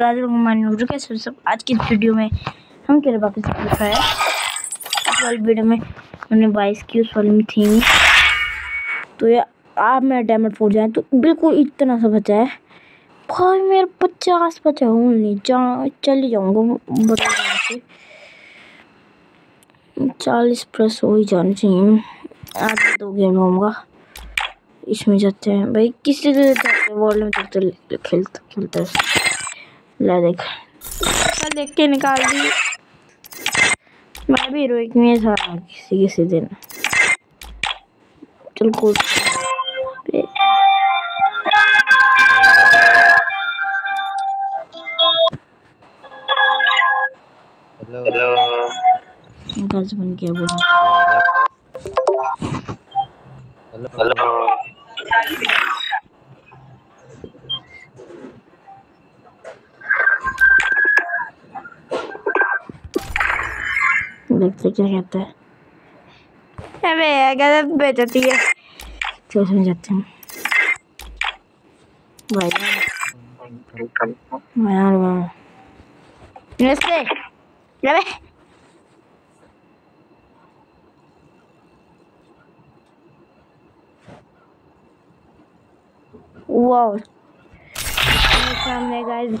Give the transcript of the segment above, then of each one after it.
आज की वीडियो में हम कह रहे है वाली वीडियो में मैंने बाईस की, उस वाली में थी तो ये, आप मेरा डैमेज फोड़ जाए तो बिल्कुल इतना सा बचा है। भाई, मेरे पचास बचा हूँ नहीं जा, चल जाऊँगा बता चालीस प्लस हो ही जाना चाहिए। आज दो गेम होगा। इसमें जाते हैं। भाई, किसी वर्ल्ड में जाते खेलते खेलते ला देख। कल देख के निकाल दी। मैं भी हीरोइक में था किसी किसी दिन। चल हेलो गज बन गया बोल। हेलो देखते क्या कहता है अबे गलत बेचती है चल समझाते हैं भाई यार वाह नमस्ते अबे वाओ सामने guys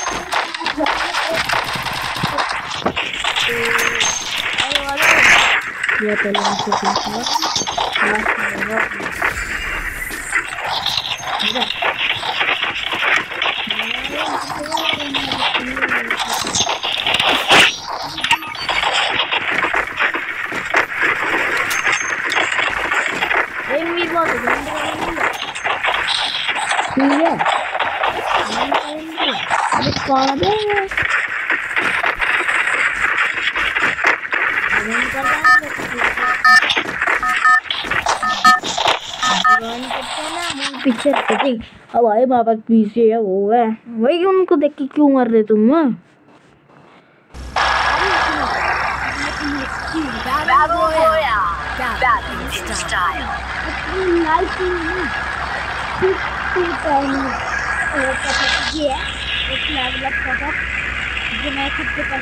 diye böyle bir sıkıntı var. Bunlar Güzel. Benim bir vardı. Ben de benim bir vardı. Güzel. Ben de benim bir vardı. Hadi bağladın mı? ¿Dónde va el mundo? पीछे है, वो है वही उनको देख के क्यों मर रहे तुम. जो मैं खुद के पास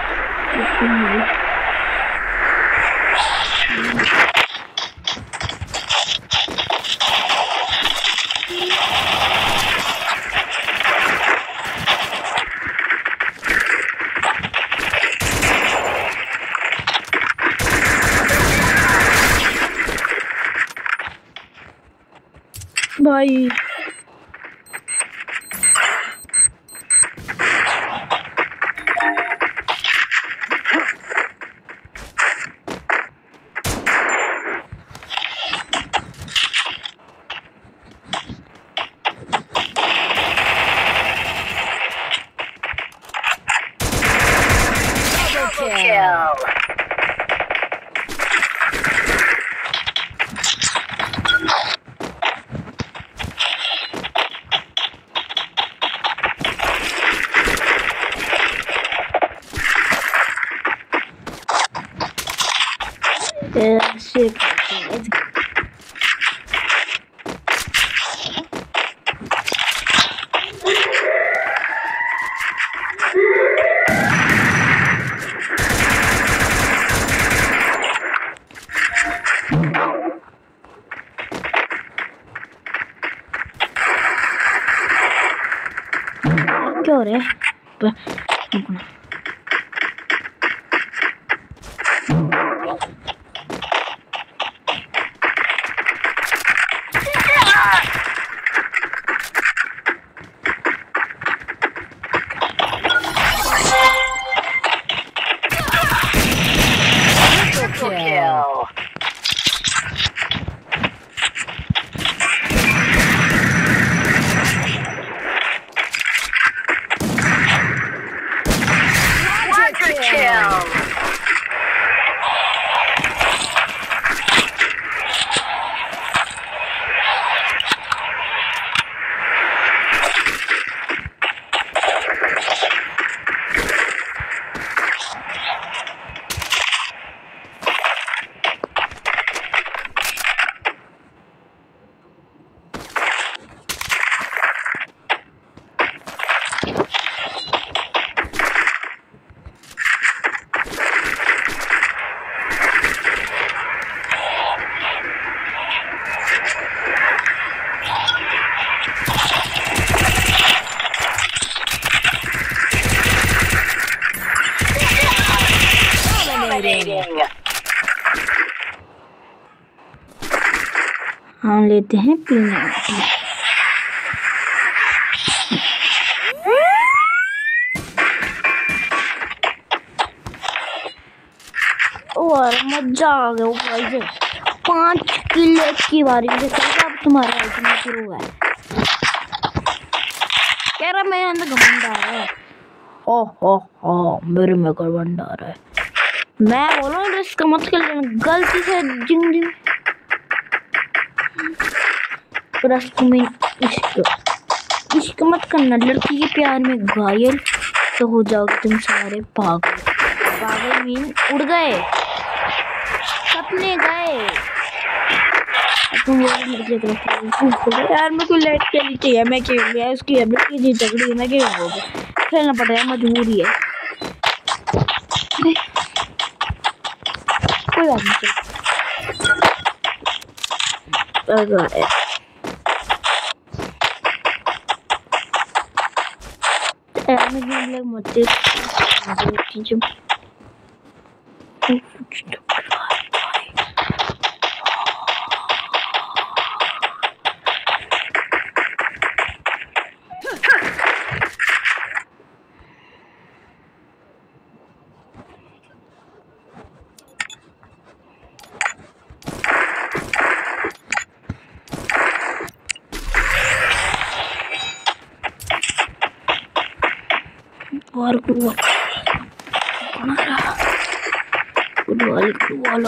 Bye. 对，是，今日ね、ぶ、なんかな。हम लेते हैं, पीने और मज़ा आ गया भाई पाँच किलो की बारी देखा, अब तुम्हारा इतना शुरू है। कह रहा मेरे अंदर घमंड रहा है। ओ, हो हो, मेरे में घमंड आ रहा है। मैं बोला रिस्क मत कर लेना गलती से जिंग जिंग रस्क में इश्क इश्क मत करना। लड़की के प्यार में घायल तो हो जाओगे तुम सारे पागल। पागल मीन उड़ गए। सपने गए। यार मेरे को लाइट खेलनी चाहिए। मैं उसकी तगड़ी है, मैं क्या करूँगा खेलना पड़ेगा मजबूरी है। कोई बात नहीं। चलो अगर Amazon like मुझे चीज़ और गुरुवार गुरुवार गुरुवार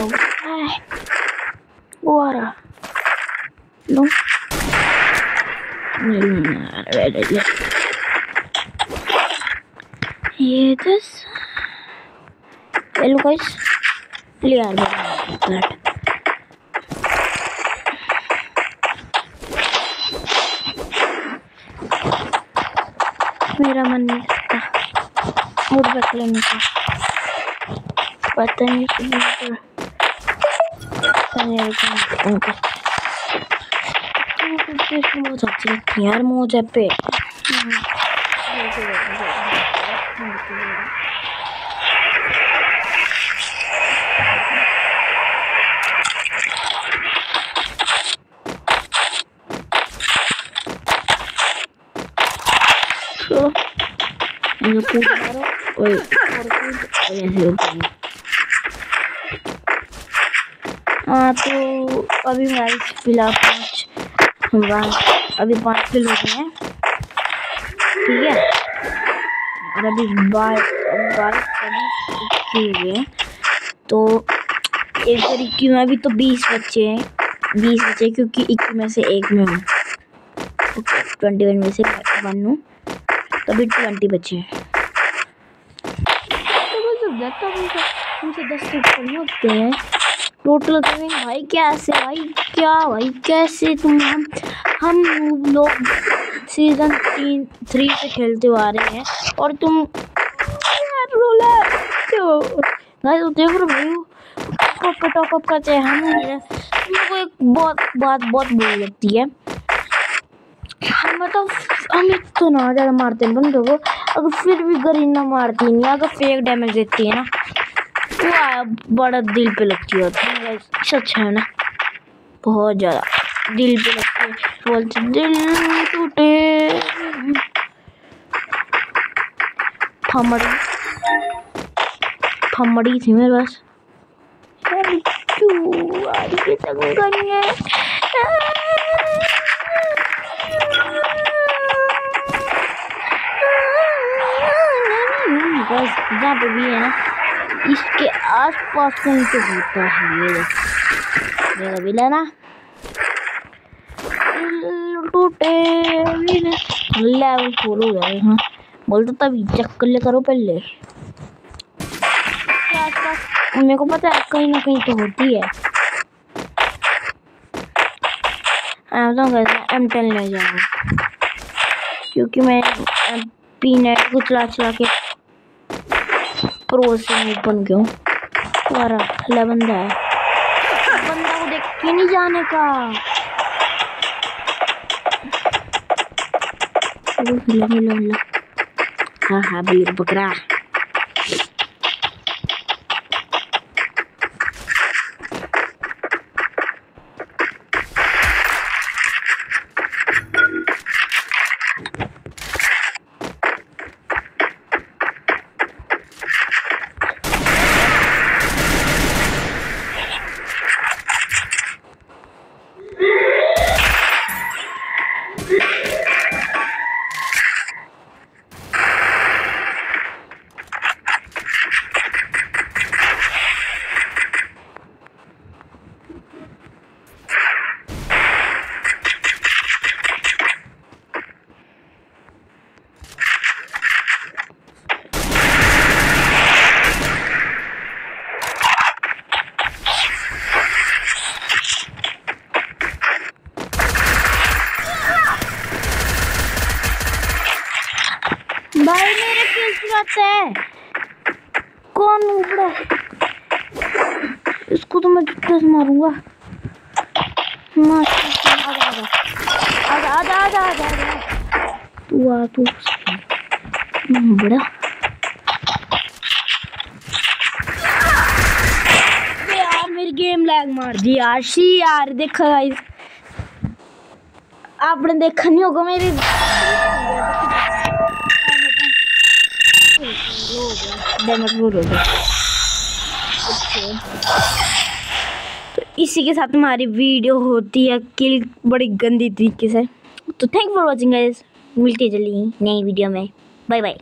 गुरुवार नो ये दिस। हेलो गाइस ले यार बैठ मेरा मन नहीं और रख लेने का। पता नहीं बहुत अच्छी लगती है यार मोजा पे। ये कूद है तो अभी हमारी फ़िलहाल पाँच अभी पाँच किलो हो गए हैं। ठीक है? और अभी बाईस बाईस अभी इक्की हो गए हैं? तो एक इक्की में, अभी तो बीस बच्चे हैं। बीस बच्चे क्योंकि इक्की में से एक में हूँ। ट्वेंटी वन में से वन हूँ तो अभी ट्वेंटी बच्चे हैं। तो हूँ तो उनसे दस से ऊपर नहीं होते हैं। टोटल गेमिंग भाई कैसे, भाई क्या, भाई कैसे तुम हम हम लोग सीज़न तीन थ्री से खेलते आ रहे हैं और तुम रोला भाई तो देख रहे भाई टॉप टॉप करते हैं हम मेरे को एक बहुत, बात बहुत बुरी लगती है। हम मतलब हम इतना ज़्यादा मारते हैं, बंदों को। अगर फिर भी गरीना मारती नहीं, अगर फेक डैमेज देती है ना आया बड़ा दिल पे लगती होती है सच है ना? बहुत ज़्यादा दिल पे लगती है। बोलते, दिल टूटे फमड़ी। फमड़ी थी मेरे पास। क्यों? आ रही है। बस जहाँ पे भी है ना इसके आसपास कहीं तो होता है ये मेरा है ना टूटे लेवल फोर हो गया हाँ बोलते तभी चक्कर करो पहले। मेरे को पता है, कहीं ना कहीं तो होती है। एम टेन ले जाऊँगा क्योंकि मैं पी नेट को चला चला के प्रो से नहीं बन गया बंदा है। बंदा को देख के नहीं जाने का। हाँ हाँ बीर बकरा। भाई मेरे किस बात है कौन उबड़ा इसको तो मैं जुत्ते से मारूँगा। तू आ, तू। बड़ा। मेरी गेम लैग मार दी यार। यार, देखो गाइस आपने देखा नहीं होगा मेरी। डैमेज हो गया तो इसी के साथ हमारी वीडियो होती है किल बड़ी गंदी तरीके से। तो थैंक फॉर वॉचिंग मिलते हैं जल्दी नई वीडियो में। Bye bye